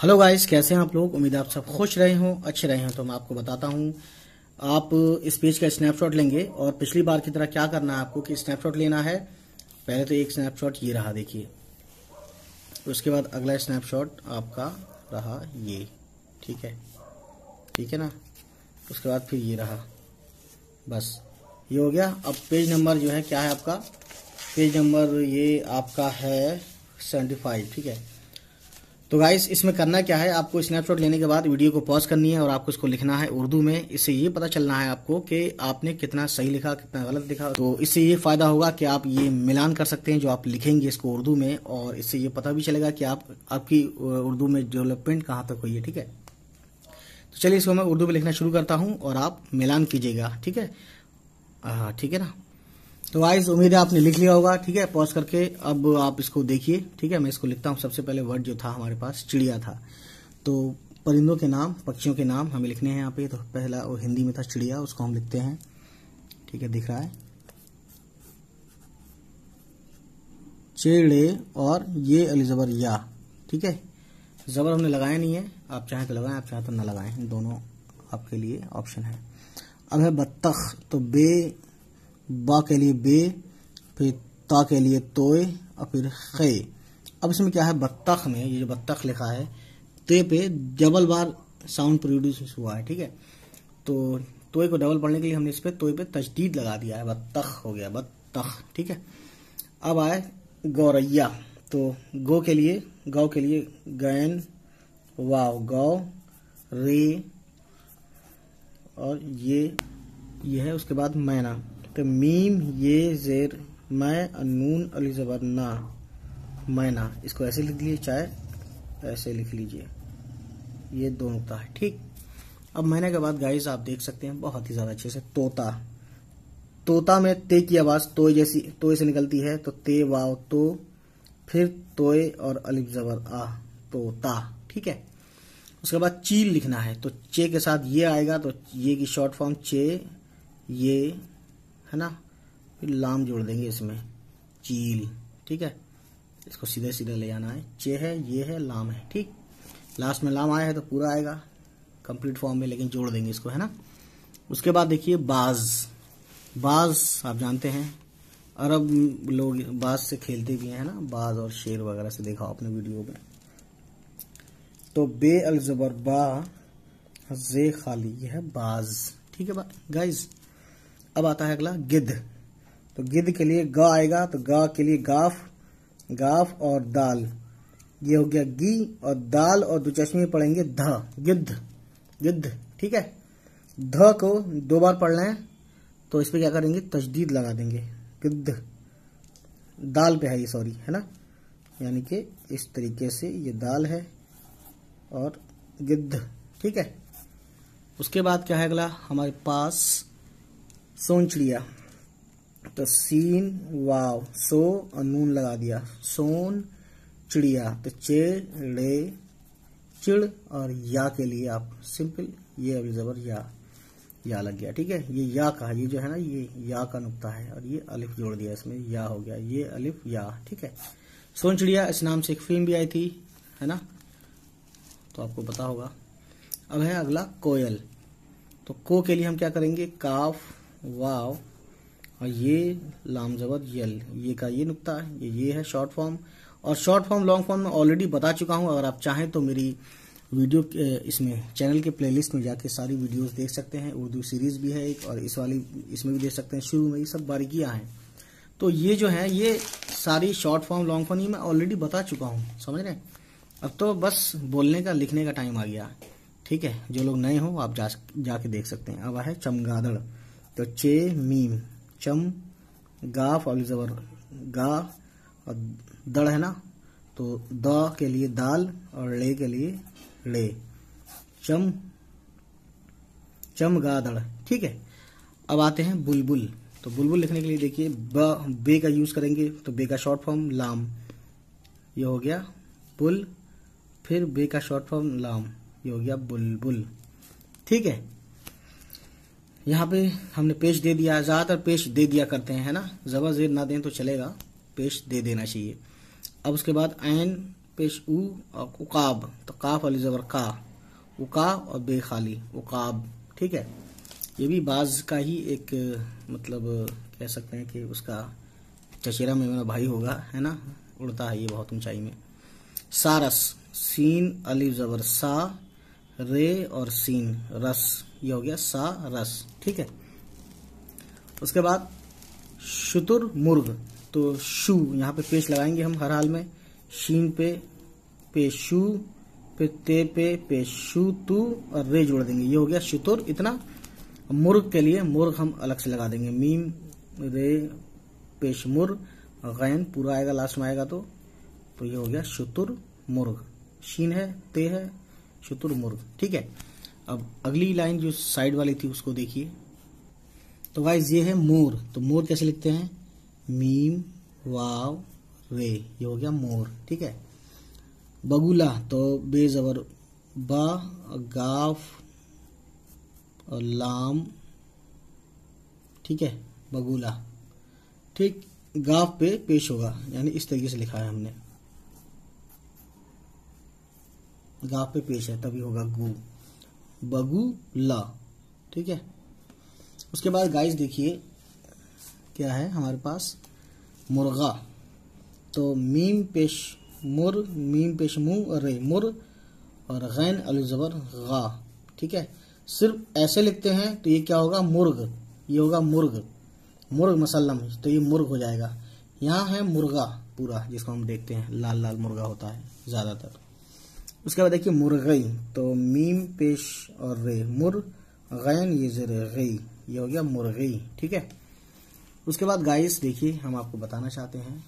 Hello guys, कैसे हैं आप लोग? उम्मीद आप सब खुश रहे हो, अच्छे रहे हो तो मैं आपको बताता हूँ। आप इस पेज का स्नैपशॉट लेंगे और पिछली बार की तरह क्या करना है आपको कि स्नैपशॉट लेना है? पहले तो एक स्नैपशॉट ये रहा, देखिए। उसके बाद अगला स्नैपशॉट आपका रहा ये, ठीक है? ठीक है ना? उसके बाद फिर ये रहा। बस, ये हो गया। अब पेज नंबर जो है, क्या है आपका? पेज नंबर ये आपका है सेवेंटी फाइव ठीक है? तो गाइस इसमें करना क्या है? आपको स्नैपशॉट लेने के बाद वीडियो को पॉज करनी है और आपको इसको लिखना है उर्दू में। इससे ये पता चलना है आपको कि आपने कितना सही लिखा, कितना गलत लिखा। तो इससे ये फ़ायदा होगा कि आप ये मिलान कर सकते हैं जो आप लिखेंगे इसको उर्दू में और इससे ये पता भी चलेगा कि आप, आपकी उर्दू में डेवलपमेंट कहाँ तक हुई है, ठीक है? तो चलिए इसको मैं उर्दू में लिखना शुरू करता हूँ और आप मिलान कीजिएगा, ठीक है? हाँ ठीक है ना? तो आइज़ उम्मीद है आपने लिख लिया होगा, ठीक है? पॉज करके अब आप इसको देखिए, ठीक है? मैं इसको लिखता हूँ। सबसे पहले वर्ड जो था हमारे पास, चिड़िया था। तो परिंदों के नाम, पक्षियों के नाम हमें लिखने हैं यहाँ पे। तो पहला वो हिंदी में था चिड़िया, उसको हम लिखते हैं। ठीक है, दिख रहा है? चेड़े और ये अली जबर या, ठीक है? जबर हमने लगाया नहीं है। आप चाहें तो लगाएँ, आप चाहें तो ना लगाएँ। दोनों आपके लिए ऑप्शन है। अब है बत्तख तो बे बा के लिए बे, फिर ता के लिए तोय और फिर खे। अब इसमें क्या है? बत्तख में, ये जो बत्तख लिखा है, ते पे डबल बार साउंड प्रोड्यूस हुआ है, ठीक है? तो तोय को डबल पढ़ने के लिए हमने इस पे तोय पे तजदीद लगा दिया है। बत्तख हो गया, बत्तख, ठीक है? अब आए गौरैया। तो गो के लिए, गौ के लिए गैन, वाव, गौ, रे, और ये ये है उसके बाद मैना। तो मीम ये जेर मैं नून अली जबर ना। मैना इसको ऐसे लिख लीजिए, चाहे ऐसे लिख लीजिए। ये दो नुकता है, ठीक? अब मैंने के बाद गाइस आप देख सकते हैं, बहुत ही ज़्यादा अच्छे से तोता। तोता में ते की आवाज़ तोय जैसी तोय से निकलती है तो ते वाव तो फिर तोय और अलिफ जबर आ, तोता, ठीक है? उसके बाद चील लिखना है तो चे के साथ ये आएगा तो ये की शॉर्ट फॉर्म चे, ये है ना? फिर लाम जोड़ देंगे इसमें। चील, ठीक है? इसको सीधे सीधे ले आना है। चे है, ये है, लाम है, ठीक? लास्ट में लाम आया है तो पूरा आएगा। कंप्लीट फॉर्म में, लेकिन जोड़ देंगे इसको, है ना? उसके बाद देखिए बाज। बाज, आप जानते हैं, अरब लोग बाज से खेलते भी हैं ना? बाज और शेर वगैरह से देखा आपने वीडियो में। तो बे अल जबर बा जे खाली ये है बाज। ठीक है बा गाइज़ अब आता है अगला, गिद्ध। तो गिद्ध के लिए ग आएगा तो गा के लिए गाफ गाफ और दाल। ये हो गया गी और दाल और दो चश्मे पढ़ेंगे ध गिद्ध गिद्ध ठीक है? ध को दो बार पढ़ लें तो इस पर क्या करेंगे? तजदीद लगा देंगे। गिद्ध। दाल पे है ये सॉरी है ना? यानी कि इस तरीके से ये दाल है और गिद्ध, ठीक है? उसके बाद क्या है अगला? हमारे पास सोन चिड़िया तो सीन, वाव, सो, और नून लगा दिया। सोन, चिड़िया। तो रे चिड़, और या के लिए आप सिंपल, ये अभी जबर या या लग गया। ठीक है? ये या का, ये जो है ना, ये या का नुकता है, और ये अलिफ जोड़ दिया इसमें। या हो गया, ये अलिफ या। ठीक है? सोन, चिड़िया, इस नाम से एक फ़िल्म भी आई थी, है ना? तो आपको पता होगा। अब है अगला, कोयल। तो को के लिए हम क्या करेंगे? काफ वाव। और ये लाम जबर यल। ये का ये नुकता है, ये ये है शॉर्ट फॉर्म और शॉर्ट फॉर्म लॉन्ग फॉर्म में ऑलरेडी बता चुका हूँ। अगर आप चाहें तो मेरी वीडियो इसमें चैनल के प्लेलिस्ट में जाके सारी वीडियोस देख सकते हैं। उर्दू सीरीज़ भी है एक, और इस वाली, इसमें भी देख सकते हैं। शुरू में ये सब बारीकियाँ हैं। तो ये जो है, ये सारी शॉर्ट फॉर्म लॉन्ग फॉर्म ये मैं ऑलरेडी बता चुका हूँ। समझ रहे अब तो बस बोलने का, लिखने का टाइम आ गया। ठीक है? जो लोग नए हो, आप जा, जाके देख सकते हैं। अब है चमगादड़। तो चे मीम, चम, गाफ, और जबर, गा, और दड़ है ना? तो द के लिए दाल और ले के लिए ले। चम चम, गा, दड़। ठीक है? अब आते हैं बुलबुल। तो बुलबुल लिखने के लिए देखिए, ब, बे का यूज़ करेंगे तो बे का शॉर्ट फॉर्म, लाम। ये हो गया बुल, फिर बे का शॉर्ट फॉर्म, लाम। ये हो गया बुलबुल। ठीक है? यहाँ पे हमने पेश दे दिया, ज़्यादातर पेश दे दिया करते हैं, है ना? जबर जेर ना दें तो चलेगा। पेश दे देना चाहिए। अब उसके बाद एन पेश उ और उकाब। तो काफ अली जबर का। उका और बे खाली। उकाब। ठीक है? ये भी बाज का ही एक मतलब कह सकते हैं कि उसका चचेरा में मेरा भाई होगा, है ना? उड़ता है ये बहुत ऊंचाई में। सारस। सीन, अली जबर सा। रे और सीन, रस, ये हो गया सा, रस, ठीक है? उसके बाद शुतुर मुर्ग तो शु, यहाँ पे पेश लगाएँगे हम हर हाल में, शीन पे पेशु पे ते पे पेशु तू और रे जोड़ देंगे, ये हो गया शुतुर, इतना मुर्ग के लिए मुर्ग हम अलग से लगा देंगे, मीम, रे पेशमुर गैन, पूरा आएगा लास्ट में आएगा तो तो ये हो गया शुतुर मुर्ग, शीन है, ते है शुतुर मुर्ग ठीक है? अब अगली लाइन जो साइड वाली थी, उसको देखिए। तो वाइज ये है मोर। तो मोर कैसे लिखते हैं? मीम, वाव, रे। ये हो गया मोर। ठीक है? बगुला। तो बेजबर। बा, गाफ और लाम। ठीक है? बगुला। ठीक, गाफ पे पेश होगा। यानी इस तरीके से लिखा है हमने। गाफ पे पेश है, तभी होगा गु। बगु ला, ठीक है? उसके बाद गाइस देखिए, क्या है हमारे पास? मुर्गा। तो मीम पेश, मुर, मीम पेश मुँह रे, मुर, और गैन अल जबर गा, ठीक है? सिर्फ़ ऐसे लिखते हैं तो ये क्या होगा? मुर्ग। ये होगा मुर्ग। मुर्ग मसलम तो ये मुर्ग हो जाएगा। यहाँ है मुर्गा पूरा, जिसको हम देखते हैं। लाल लाल मुर्गा होता है, ज़्यादातर। उसके बाद देखिए मुर्गई तो मीम, पेश और रे। मुर, गैन, ये जर गई ये हो गया मुर्गई, ठीक है? उसके बाद गाइस देखिए, हम आपको बताना चाहते हैं,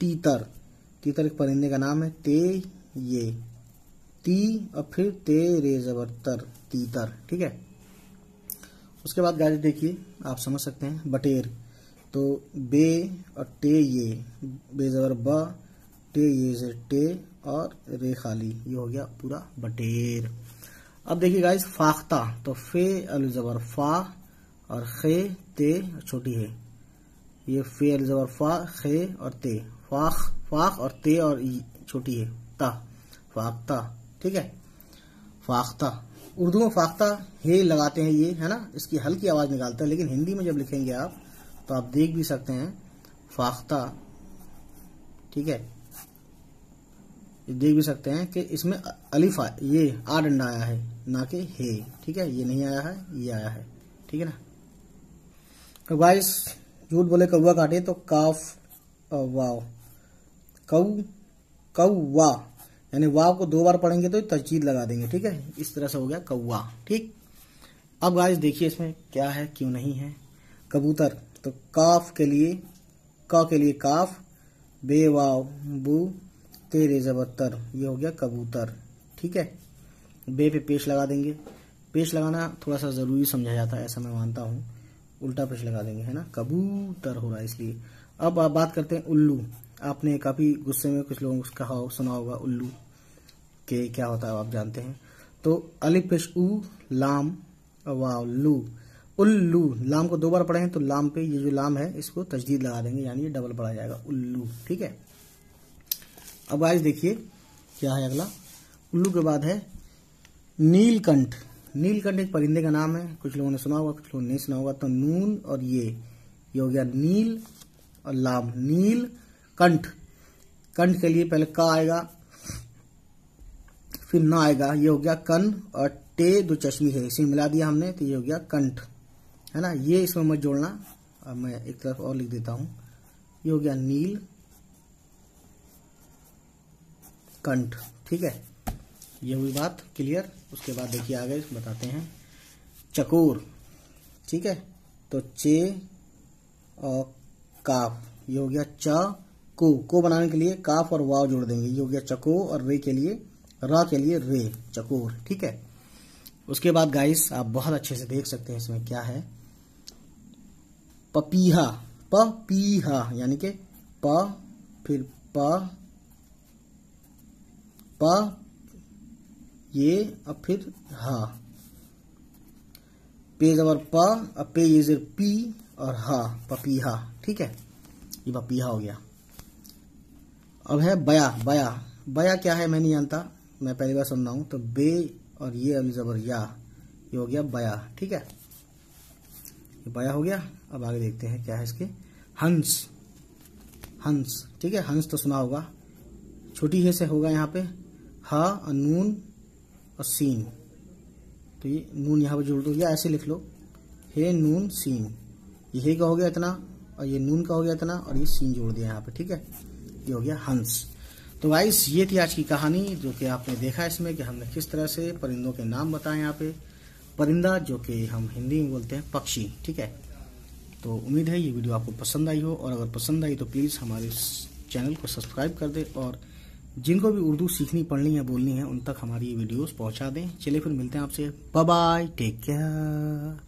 तीतर। तीतर एक परिंदे का नाम है, ते, ये। ती और फिर ते, रे, जबर, तर, तीतर, ठीक है? उसके बाद गाइस देखिए, आप समझ सकते हैं, बटेर। तो बे और टे ये। बे, जबर, ब टे ये, जे, टे। और रे खाली ये हो गया पूरा बटेर। अब देखिए गाइस फाख्ता तो फे अल जबर फा और खे, ते, छोटी है। ये फे अल जबर फा, खे और ते। फाख फाख और ते और छोटी है। ता, फाख्ता, ठीक है? फाख्ता। उर्दू में फाख्ता, हे लगाते हैं ये, है ना? इसकी हल्की आवाज़ निकालता है, लेकिन हिंदी में जब लिखेंगे आप तो आप देख भी सकते हैं। फाख्ता, ठीक है? देख भी सकते हैं कि इसमें अलिफा, ये आ डंडा आया है, ना कि हे। ठीक है? ये नहीं आया है, ये आया है। ठीक है ना? तो गाइस झूठ बोले कौआ काटे तो काफ वाव। कौ, कौवा, यानी वाव को दो बार पढ़ेंगे तो तजदीद लगा देंगे। ठीक है? इस तरह से हो गया कौवा। ठीक? अब गाइस देखिए इसमें क्या है, क्यों नहीं है। कबूतर तो काफ के लिए, क के लिए काफ, बे वाव, बू तेरे जबतर ये हो गया कबूतर, ठीक है? बे पे पेश लगा देंगे। पेश लगाना थोड़ा सा ज़रूरी समझा जाता है, ऐसा मैं मानता हूँ। उल्टा पेश लगा देंगे, है ना? कबूतर हो रहा है इसलिए। अब आप बात करते हैं उल्लू। आपने काफ़ी गुस्से में कुछ लोगों को कहा सुना होगा उल्लू के क्या होता है, आप जानते हैं। तो अलिफ पेश उ लाम लू उल्लू। लाम को दो बार पढ़े हैं तो लाम पे ये जो लाम है, इसको तजदीद लगा देंगे, यानी ये डबल पढ़ा जाएगा उल्लू, ठीक है? अब आज देखिए क्या है अगला। उल्लू के बाद है नीलकंठ। नीलकंठ एक परिंदे का नाम है। कुछ लोगों ने सुना होगा, कुछ लोगों ने नहीं सुना होगा। तो नून और ये ये हो गया नील और लाम। नील कंठ कंठ के लिए पहले का आएगा, फिर ना आएगा। ये हो गया कन और टे दो चश्मी है। इसे मिला दिया हमने तो ये हो गया कंठ। है ना? ये इसमें मत जोड़ना। अब मैं एक तरफ़ और लिख देता हूँ। ये हो गया नील। कंठ। ठीक है? ये हुई बात क्लियर उसके बाद देखिए आगे बताते हैं। चकोर। ठीक है? तो चे और काफ ये हो गया च, को। को बनाने के लिए काफ और वाव जोड़ देंगे। ये हो गया चको और रे के लिए, रा के लिए रे, चकोर। ठीक है? उसके बाद गाइस आप बहुत अच्छे से देख सकते हैं इसमें क्या है। पपीहा। पपीहा, यानी कि प, फिर प प, ये और फिर हा। पे जबर प पे ये पी और हा पपीहा ठीक है? ये पपीहा हो गया। अब है बया बया। बया क्या है मैं नहीं जानता, मैं पहली बार सुन रहा हूँ तो बे और ये अली जबर या। ये हो गया बया, ठीक है? ये बया हो गया, अब आगे देखते हैं क्या है इसके। हंस हंस, ठीक है? हंस तो सुना होगा। छोटी हे से होगा यहाँ पे। हा नून, और सीन तो ये नून यहाँ पर जोड़ दो। या ऐसे लिख लो। हे नून सीन ये हे का हो गया इतना, और ये नून का हो गया इतना, और ये सीन जोड़ दिया यहाँ पर, ठीक है? ये हो गया हंस। तो वाइस ये थी आज की कहानी, जो कि आपने देखा इसमें कि हमने किस तरह से परिंदों के नाम बताए यहाँ पे। परिंदा, जो कि हम हिंदी में बोलते हैं पक्षी, ठीक है? तो उम्मीद है ये वीडियो आपको पसंद आई हो, और अगर पसंद आई तो प्लीज़ हमारे चैनल को सब्सक्राइब कर दे, और जिनको भी उर्दू सीखनी, पढ़नी है बोलनी है, उन तक हमारी ये वीडियोस पहुँचा दें। चलिए फिर मिलते हैं आपसे। Bye bye take care